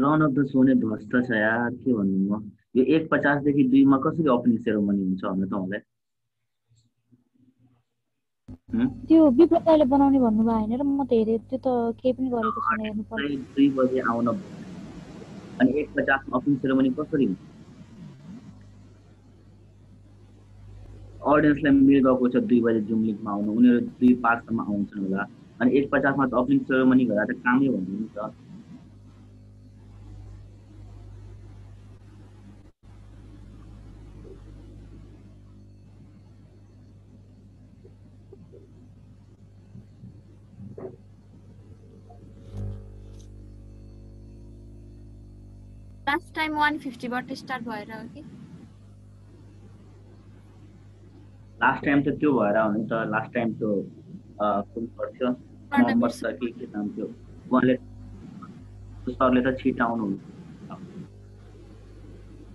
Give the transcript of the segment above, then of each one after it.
Run of the so नै ध्वस्त छ यार के भन्नु म? यो एक पचासदेखि दुईमा कसरी ओपनिङ सेरोमनी हुन्छ भन्नु त मलाई त्यो विप्लव दाइले बनाउने भन्नुभयो होइन र म त हेरेँ त्यो त केही पनि गरेको छैन हेर्नु पर्छ दुई बजे आउन अनि एक पचासमा ओपनिङ सेरोमनी कसरी हुन्छ? अडियन्सलाई मेल गएको छ दुई बजे जुम लिगमा आउनु उनीहरू दुई पाँचसम्म आउँछन् होला। अनि एक पचासमा त ओपनिङ सेरोमनी गर्दा त कामै भन्नु नि त लास्ट टाइम वान फिफ्टीबाट स्टार्ट भएर हो कि? लास्ट टाइम त त्यो भएर हो नि त लास्ट टाइम त्यो कुन पर्थ्यो? मोहम्मद के नाम थियो उहाँले सरले त छिट आउनु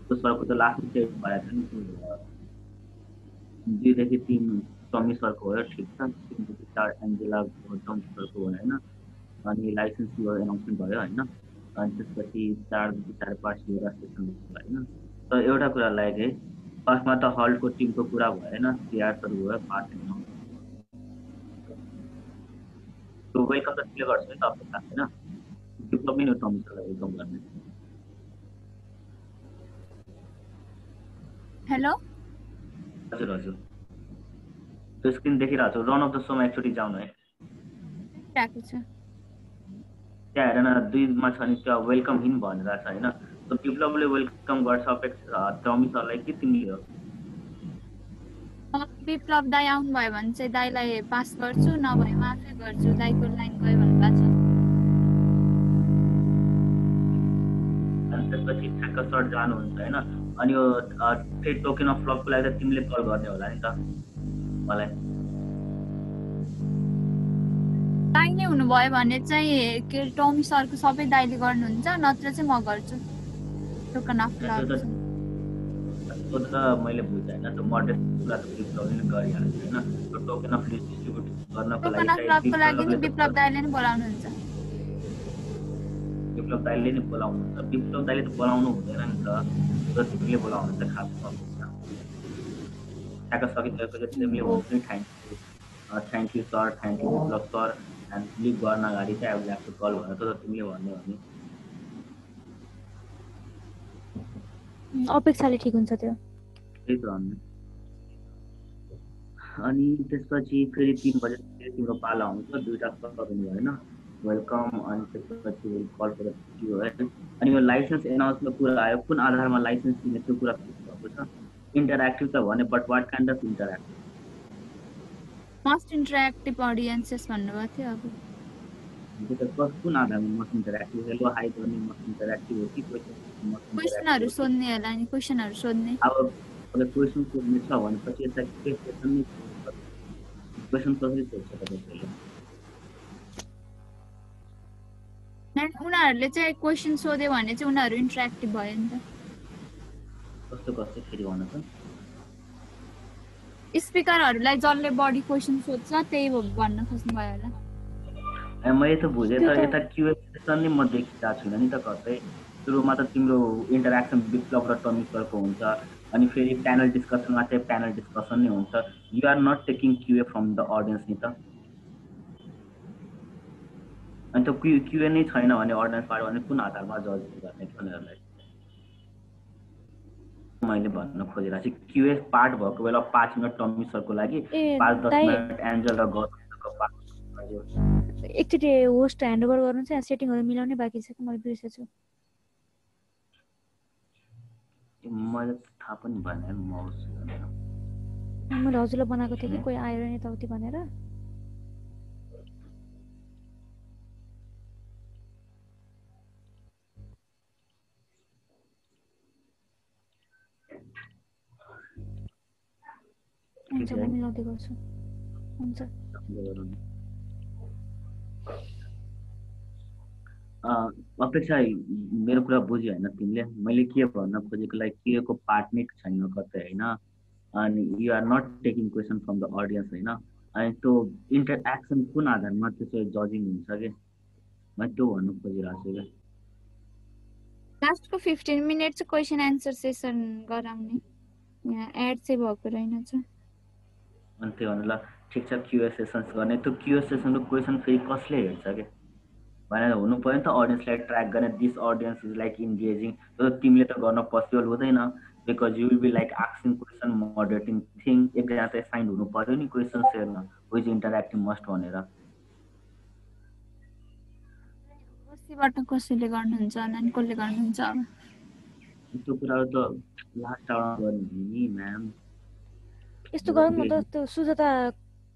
त्यो सरको त लास्ट चाहिँ भएको थियो नि दुईदेखि तिन टमी सरको भयो ठिक छ तिनदेखि चार एन्जेला टमी सरको भयो होइन अनि लाइसेन्स एनाउन्समेन्ट भयो होइन अनि त्यसपछि चारदेखि चार पाँच भयो होइन तर एउटा कुरा लाग्यो है। फर्स्टमा त हल्टको टिमको कुरा भएन सिआरहरू भयो पार्ट त्यो वेलकम त त्यसले गर्छ नि। त अब होइन नै हो टमिसलाई वेलकम गर्ने हेलो हजुर हजुर त्यो स्क्रिन देखिरहेको छु रन अफ द सोमा एकचोटि जाउँ है त्यहाँ हेर न दुईमा छ नि त्यो वेलकम हिन भनेर छ होइन विप्लवले वेलकम गर्छ अपेक्षा टमी सरलाई के तिमीले हो? विप्लव दाई आउनुभयो भने चाहिँ दाईलाई पास गर्छु नभए म आफै गर्छु। दाईको लाइन गयो भन्नुभएको छ अनि त्यसपछि ठ्याक्क सर्ट जानुहुन्छ होइन? अनि यो त्यही टोकेन अफ फ्लपको लागि त तिमीले कल गर्ने होला नि त मलाई। दाई नै हुनुभयो भने चाहिँ के टमी सरको सबै दाईले गर्नुहुन्छ नत्र चाहिँ म गर्छु। टोकन अफ फ्लप त्यो त मैले बुझेँ होइन त्यो मोडल कुरा त विप्लवले नै गरिहाल्छ होइन? त्यो टोकन अफ लिस्ट डिस्ट्रिब्युट गर्नको लागि नि विप्लव दाईले नै बोलाउनुहुन्छ। विप्लव दाईले नै बोलाउनुहुन्छ। विप्लव दाईले त बोलाउनु हुँदैन नि त। र तिमीले बोलाउनु त खास ठ्याक्क सकिसकेपछि तिमीले हुन्छ thank you thank you sir thank you Biplav sir and click गर्न अगाडि चाहिँ अब ल्यापटप कल भनेर त तिमीले भन्यो भने। अपेक्षाले ठिक हुन्छ त्यो। अनि। त्यसपछि फेरि तिन बजे तिम्रो पालो आउँछ दुइटा सकिने होइन वेलकम अनि त्यसपछि कल है अनि यो लाइसेन्स एनाउन्समेन्ट कुरा आयो कुन आधारमा लाइसेन्स दिने त्यो कुरा भएको छ। इन्टरेक्टिभ त भने but what kind of interactive must interactive audiences भन्नुभएको थियो अब। कुन आधारमा मस्ट इन्टरेक्टिभ हेलो हाई गर्ने मस्ट इन्टरेक्टिभ हो कि क्वेसनहरू सोध्ने होला नि क्वेसनहरू सोध्ने। अब तपाईँले क्वेसन सोध्ने छ भनेपछि यता क्वेसन नै क्वेसन कसरी सोध्छ तपाईँले उनीहरूले चाहिँ क्वेसन सोध्यो भने चाहिँ उनीहरू इन्टरेक्टिभ भयो नि त। कस्तो कस्तो फेरि भन्नु त। स्पिकरहरूलाई जसले बढी क्वेसन सोध्छ त्यही भन्न खोज्नु भयो होला। मैले त बुझेँ तर यता क्युए सेसन नै म देखिरहेको छुइनँ नि त कतै। सुरुमा त तिम्रो इन्टरेक्सन विप्लव र टमी सरको हुन्छ अनि फेरि प्यानल डिस्कसनमा चाहिँ प्यानल डिस्कसन नै हुन्छ। You are not taking Q A from the audience नि त। अनि त्यो क्यु क्युए नै छैन भने अडियन्सबाट भने कुन आधारमा जज गर्ने उनीहरूलाई मैले भन्न खोजिरहेको छु क्युए पार्ट भएको बेला पाँच मिनट टमी सरको लागि पाँच दस मिनट एन्जल र पार्ट एकचोटि होस्ट ह्यान्डओभर गर्नु चाहिँ सेटिङहरू मिलाउने बाँकी छ कि मैले बिर्सेछु? मैले थाहा पनि भएन माउस मैले हजुरलाई बनाएको थिएँ कि कोही आएर यताउति भनेर। हुन्छ म मिलाउँदै गर्छु। हुन्छ। अपेक्षा मेरो कुरा बुझ्यो होइन तिमीले मैले के भन्न खोजेकोलाई के को पार्ट नै। छैन कतै होइन अनि you are not taking question from the audience होइन अनि त्यो इन्टरेक्सन कुन आधारमा त्यसो जजिङ हुन्छ कि मैले त्यो भन्नु खोजिरहेको छु क्या लास्टको फिफ्टिन मिनट चाहिँ क्वेसन एन्सर सेसन गराउने यहाँ एड चाहिँ भएको रहेनछ अनि त्यो भन्नु ल ठिक छ क्युएस सेसन्स गर्ने। त्यो क्युएस सेसनको क्वेसन फेरि कसले हेर्छ क्या भनेर हुनु पऱ्यो नि त अडियन्सलाई ट्र्याक गर्ने। This audience is like engaging त्यो त तिमीले त गर्न पोसिबल हुँदैन। Because you will be like आक्सिङ question moderating thing एकजना त साइन हुनु पऱ्यो नि क्वेसन सेयरमा विज इन्टरेक्टिङ मस्ट भनेर। कसीबाट कसैले गर्नुहुन्छ अनि कसले गर्नुहुन्छ? अब त्यो कुराहरू त लास्ट गर्ने नि म्याम यस्तो गरौँ न त त्यो सुजाता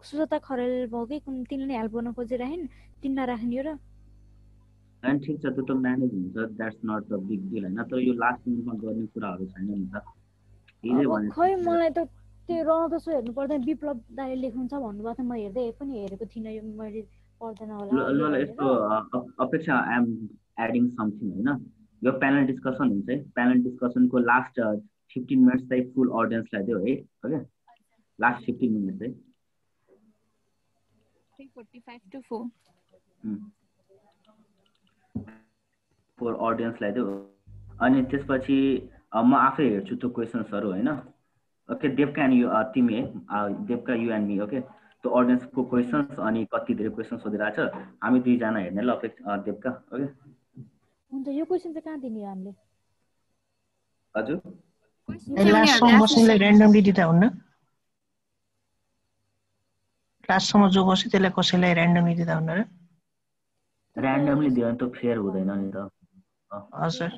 सुजाता खरेल भयो कि कुन तिनले हेल्प गर्न खोजिरहेन् तिनलाई राख्ने र। अनि ठिक छ त्यो त म्यानेज हुन्छ that's not the big deal होइन तर यो लास्ट मिनटमा गर्ने कुराहरू छैन नि त। खै मलाई त त्यो रहन त सो हेर्नु पर्दैन विप्लव दाले लेख्नुहुन्छ भन्नुभएको थियो म हेर्दै पनि हेरेको थिइनँ यो मैले पर्दैन होला ल। यस्तो अपेक्षा आइ एम एडिङ समथिङ होइन। यो प्यानल डिस्कसन हुन्छ है। प्यानल डिस्कसनको लास्ट फिफ्टिन मिनट्स चाहिँ फुल अडियन्सलाई दियो है। ओके? लास्ट फिफ्टिन मिनट चाहिँ three forty five to four for अडियन्सलाई दियो अनि त्यसपछि म आफै हेर्छु त्यो क्वेसन्सहरू होइन? ओके देवका एन्ड यु तिमी Devaka you and me okay त्यो अडियन्सको क्वेसन्स अनि कति धेरै क्वेसन सोधिरहेको छ हामी दुईजना हेर्ने ल अ, देवका ओके हुन्छ यो क्वेसन चाहिँ कहाँ दिने हामीले? हजुर? लास्टसम्म जो बस्यो त्यसलाई कसैलाई ऱ्यान्डमली दिँदा हुन्न र? ऱ्यान्डमली दियो भने त फेयर हुँदैन नि त। हजुर।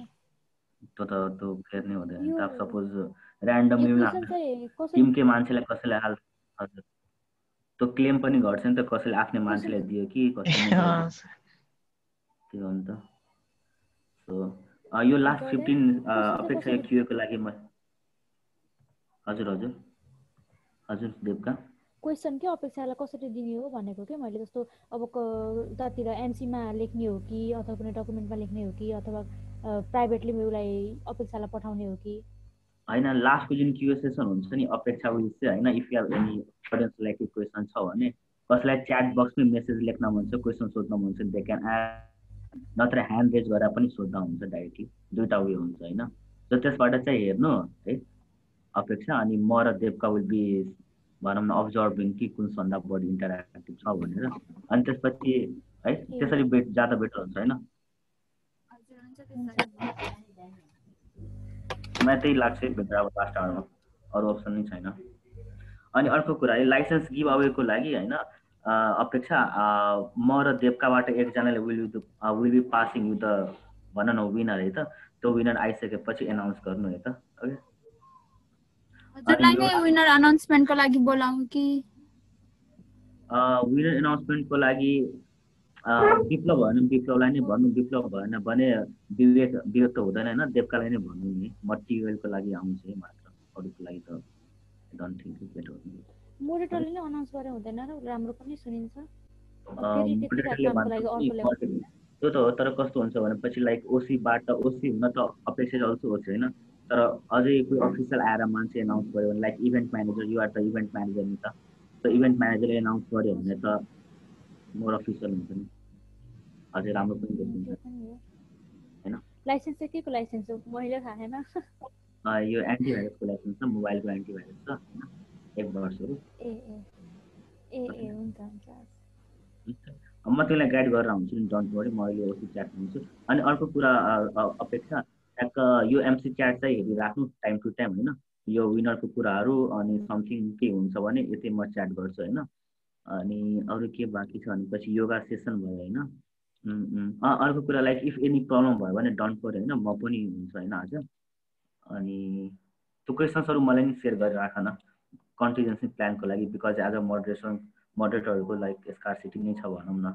त्यो त त्यो फेयर नै हुँदैन नि त। अब सपोज ऱ्यान्डमली टिमकै मान्छेलाई कसैलाई हाल हजुर। त्यो क्लेम पनि गर्छ नि त कसैले आफ्नै मान्छेलाई दियो कि कसैले हजुर। त्यो हो नि त। सो यो लास्ट? फिफ्टिन अपेक्षा? क्युएको लागि म हजुर हजुर। हजुर देवका। क्वेसन के अपेक्षालाई कसरी दिने हो भनेको के? मैले जस्तो अब उतातिर एमसीमा लेख्ने हो कि अथवा कुनै डकुमेन्टमा लेख्ने हो कि अथवा प्राइभेटली उसलाई अपेक्षालाई पठाउने हो कि? होइन लास्टको जुन क्युए सेसन हुन्छ नि अपेक्षा उयो चाहिँ होइन if you any audience like question छ भने कसैलाई च्याट बक्समै मेसेज लेख्न मन छ क्वेसन सोध्न मन छ दे क्यान नत्र ह्यान्ड रेज गरेर पनि सोध्दा हुन्छ डाइरेक्टली दुइटा उयो हुन्छ होइन। सो त्यसबाट चाहिँ हेर्नु है अपेक्षा अनि म र देवका विल बी भनौँ न अब्जर्भिङ कि कुन भन्दा बढी इन्टरेक्टिभ छ भनेर। अनि त्यसपछि है त्यसरी बेट जाँदा बेटर हुन्छ होइन? मलाई त्यही लाग्छ भित्र अब लास्ट आवरमा अरू अप्सन नै छैन। अनि अर्को कुरा है लाइसेन्स गिभ अवेको लागि होइन अपेक्षा म र देवकाबाट एकजनाले will be will be passing with the भन न विनर है त। त्यो विनर आइसकेपछि एनाउन्स गर्नु है त। ओके हजुरलाई नै विनर अनाउन्समेन्टको लागि बोलाउँ कि विनर लागि विप्लव भएन विप्लवलाई नै भन्नु विप्लव भएन भने विवेक विवेक त हुँदैन होइन देवकालाई नै भन्नु नि म टिवेलको लागि आउँछु है मात्र अरूको लागि त मोडेटरले नै अनाउन्स गरे हुँदैन र राम्रो पनि सुनिन्छ त्यो त हो तर कस्तो हुन्छ भनेपछि लाइक ओसीबाट ओसी हुन त अपेक्षा अल्सो ओसी होइन तर अझै कोही अफिसियल आएर मान्छे एनाउन्स गर्यो भने लाइक इभेन्ट म्यानेजर युआर त इभेन्ट म्यानेजर नि त। त्यो इभेन्ट म्यानेजरले एनाउन्स गर्यो भने त मोर अफिसियल हुन्छ नि। अझै राम्रो पनि देखिन्छ। होइन? लाइसेन्स चाहिँ के को लाइसेन्स हो? मैले थाहा छैन। अ, यो एन्टिभाइरसको लाइसेन्स छ मोबाइलको एन्टिभाइरस छ होइन? एक वर्षहरू। ए ए। ए ए हुन्छ हुन्छ। म त्यसलाई गाइड गरेर हुन्छु नि डन्ट वरी म अहिले ओसी च्याट हुन्छु। अनि अर्को कुरा अपेक्षा ठ्याक्क यो एमसी च्याट चाहिँ हेरिराख्नु टाइम टु टाइम होइन। यो विनरको कुराहरू अनि समथिङ के हुन्छ भने यतै म च्याट गर्छु होइन। अनि अरू के बाँकी छ भनेपछि योगा सेसन भयो होइन। अर्को कुरा लाइक इफ एनी प्रब्लम भयो भने डन्ट वरी होइन म पनि हुन्छ होइन आज। अनि त्यो क्वेसन्सहरू मलाई नि सेयर गरेर न। कन्टिजेन्सी प्लानको लागि बिकज एज अ मोडरेसन मोडरेटरहरूको लाइक स्कारसिटी नै छ भनौँ न।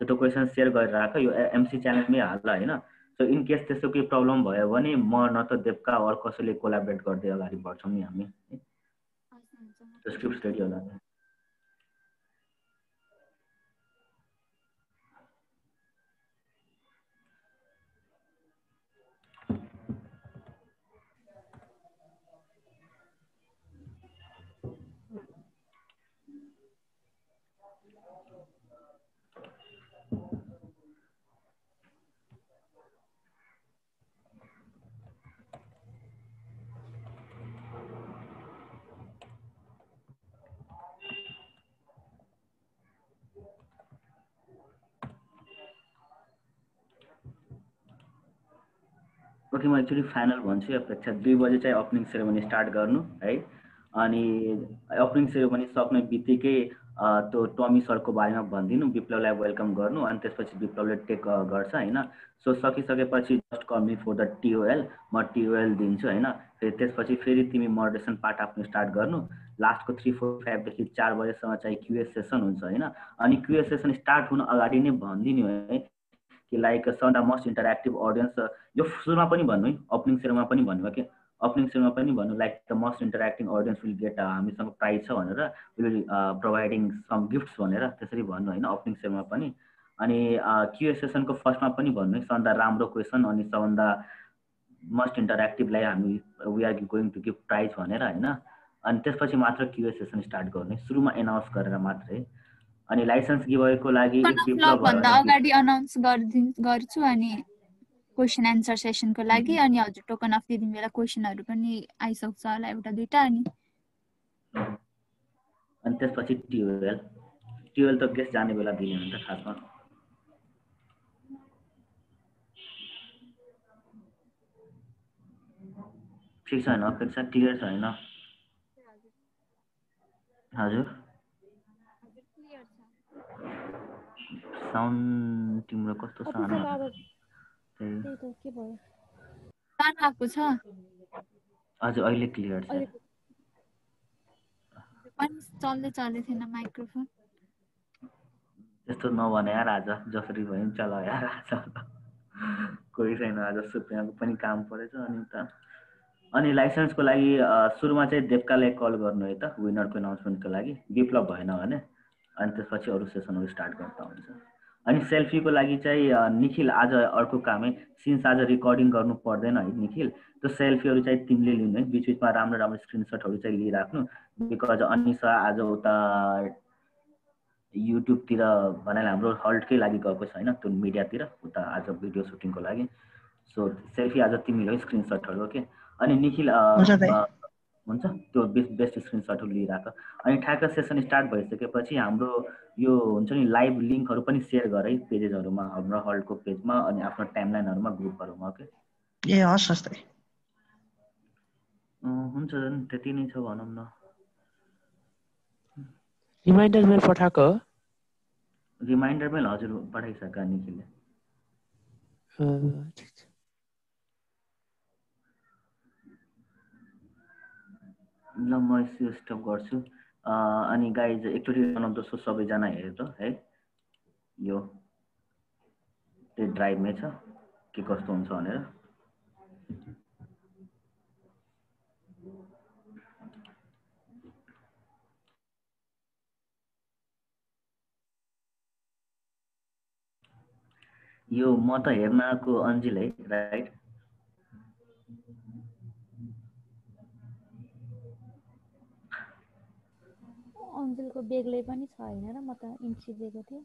त्यो क्वेसन सेयर गरेर राख यो एमसी च्यानलमै हाल होइन। सो इन केस त्यस्तो केही प्रब्लम भयो भने म न त देवका अरू कसैले कोलाबरेट गर्दै अगाडि बढ्छौँ नि हामी स्क्रिप्ट रेडी होला। ओके म एक्चुली फाइनल भन्छु अपेक्षा दुई बजे चाहिँ ओपनिङ सेरेमनी स्टार्ट गर्नु है। अनि ओपनिङ सेरेमनी सक्ने बित्तिकै त्यो टमी सरको बारेमा भनिदिनु विप्लवलाई वेलकम गर्नु अनि त्यसपछि विप्लवले टेक गर्छ होइन। सो सकिसकेपछि just call me for the TOL म टिओएल दिन्छु होइन। फेरि त्यसपछि फेरि तिमी मोडरेसन पार्ट आफ्नो स्टार्ट गर्नु। लास्टको थ्री फोर फाइभदेखि चार बजेसम्म चाहिँ क्युएस सेसन हुन्छ होइन। अनि क्युएस सेसन स्टार्ट हुनु अगाडि नै भनिदिनु है। कि like sun the most interactive audience यो सुरुमा पनि भन्नु है ओपनिङ सेरोमा पनि भन्नुभयो कि ओपनिङ सेरोमा पनि भन्नु like the most interacting audience will get हामीसँग प्राइज छ भनेर विल प्रोभाइडिङ सम गिफ्ट्स भनेर त्यसरी भन्नु होइन ओपनिङ सेरोमा पनि। अनि क्युए सेसनको फर्स्टमा पनि भन्नु है सबभन्दा राम्रो क्वेसन अनि सबभन्दा मोस्ट इन्टरेक्टिभलाई हामी we are going to give prize भनेर होइन? अनि त्यसपछि मात्र क्युए सेसन स्टार्ट गर्ने सुरुमा एनाउन्स गरेर मात्रै अनि लाइसेन्स गिभको लागि भन्दा अगाडि अनाउन्स गर्छु अनि क्वेसन एन्सर सेसनको लागि अनि हजुर टोकन अफ दिने बेला क्वेसनहरू पनि आइसक्छ होला एउटा दुइटा अनि। अनि त्यसपछि टियुएल टियुएल त गेस्ट जाने बेला दिने हुन्छ खासमा। ठिक छ होइन अपेक्षा क्लियर छ होइन हजुर। साउन्ड तिम्रो कस्तो सानो छ हजुर अहिले क्लियर छ पनि चल्दै चल्दै थिएन माइक्रोफोन त्यस्तो नभने यार आज जसरी भयो पनि चला यार आज कोही छैन आज सुत्नेको पनि काम परेछ अनि त अनि लाइसेन्सको लागि सुरुमा चाहिँ देवकालाई कल गर्नु है त विनरको एनाउन्समेन्टको लागि विप्लव भएन भने अनि त्यसपछि अरू सेसनहरू स्टार्ट गर्दा हुन्छ अनि सेल्फीको लागि चाहिँ निखिल आज अर्को काम है। सिन्स आज रिकर्डिङ गर्नु पर्दैन है निखिल। त्यो सेल्फीहरू चाहिँ तिमीले लिनु है। बिच बिचमा राम्रो राम्रो स्क्रिनसटहरू चाहिँ लिइराख्नु। बिकज अनिसा आज उता युट्युबतिर भन्नाले हाम्रो हल्टकै लागि गएको छैन त्यो मिडियातिर। उता आज भिडियो सुटिङको लागि। सो सेल्फी आज तिमीले स्क्रिनसटहरू के अनि निखिल हुन्छ? त्यो बेस्ट बेस्ट स्क्रिनसटहरू लिइराख अनि ठ्याक्क सेसन स्टार्ट भइसकेपछि हाम्रो यो हुन्छ नि लाइभ लिङ्कहरू पनि सेयर गर है पेजेसहरूमा हाम्रो हलको पेजमा अनि आफ्नो टाइमलाइनहरूमा ग्रुपहरूमा ओके ए हस् हस् हुन्छ त्यति नै छ भनौँ न। रिमाइन्डर मेल पठाएको रिमाइन्डर मेल हजुर पठाइसक्यो निखिलले ल म यो स्टप गर्छु। अनि गाइज एकचोटि बनाउँदछु सबैजना हेरेर है। यो त्यो ड्राइभमै छ के कस्तो हुन्छ भनेर। यो म त हेर्न आएको अन्जिल है राइट अञ्जलको बेग्लै पनि छ होइन र म त इन्ट्री दिएको थिएँ।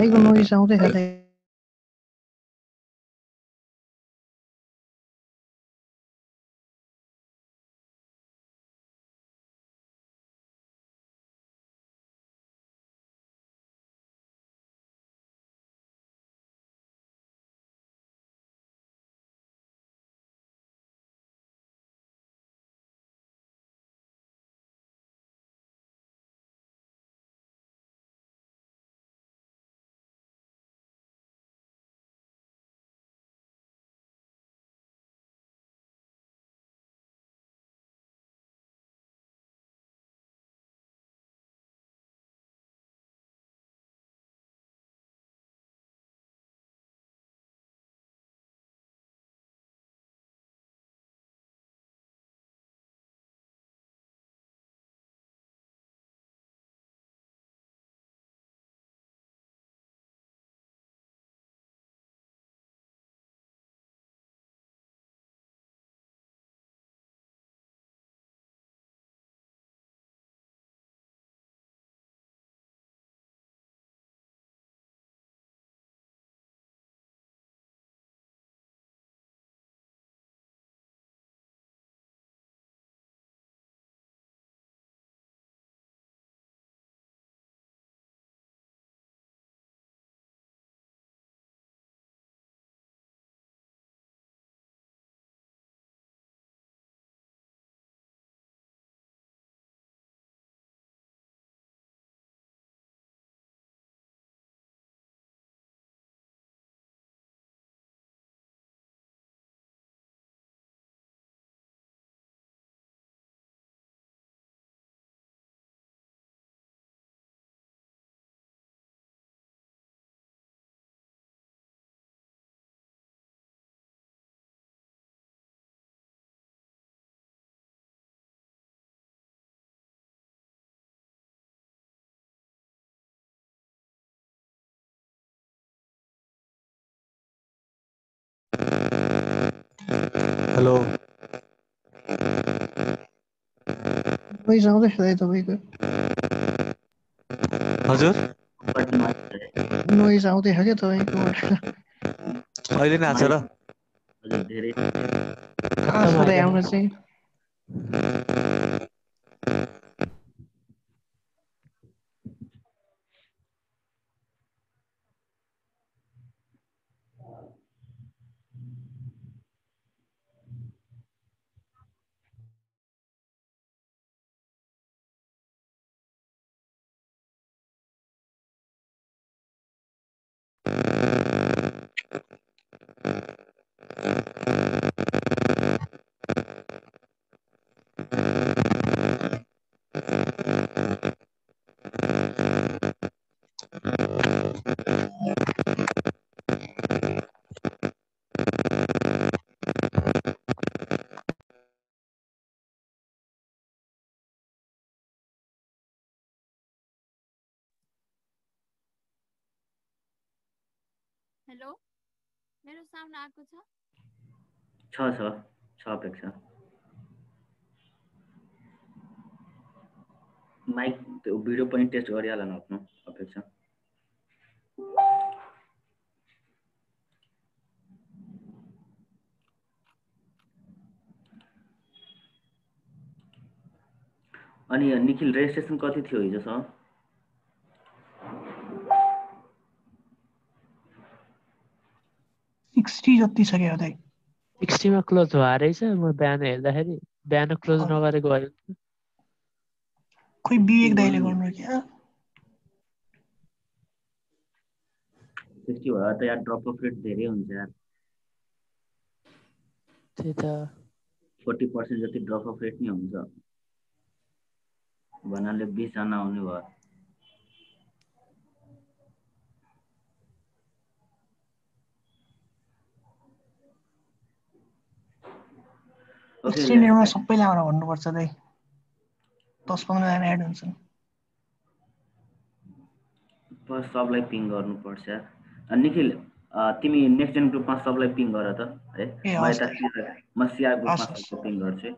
最後のおじさんお手洗い हेलो नोइज आउँदैछ दाइ तपाईँको हजुर नोइज नोइज आउँदैछ क्या तपाईँकोबाट अहिले नै आएको छ र आउन चाहिँ हेलो? मेरो साउन्ड आएको छ? छ छ छ अपेक्षा। माइक त्यो भिडियो पनि टेस्ट गरिहाल न आफ्नो अपेक्षा। अनि निखिल रेजिस्ट्रेसन कति थियो हिजोसम्म सिक्सटी जति छ क्या दाइ सिक्सटीमा क्लोज भए रहेछ म बिहान हेर्दाखेरि। बिहान क्लोज नगरेको भए खोइ विवेक दाइले गर्नु क्या? सिक्सटी भयो त यार ड्रप अफ रेट धेरै हुन्छ यार। त्यही त। फोर्टी पर्सेन्ट जति ड्रप अफ रेट नै हुन्छ। भन्नाले बिसजना आउने भयो। एक्सटेन्डेडमा सबैलाई आएर भन्नुपर्छ दाइ दस पन्ध्रजना एड हुन्छन् फर्स्ट सबलाई पिङ गर्नुपर्छ। निखिल तिमी नेक्स्ट जेन ग्रुपमा सबलाई पिङ गर त है? म सिआर ग्रुपमा पिङ गर्छु।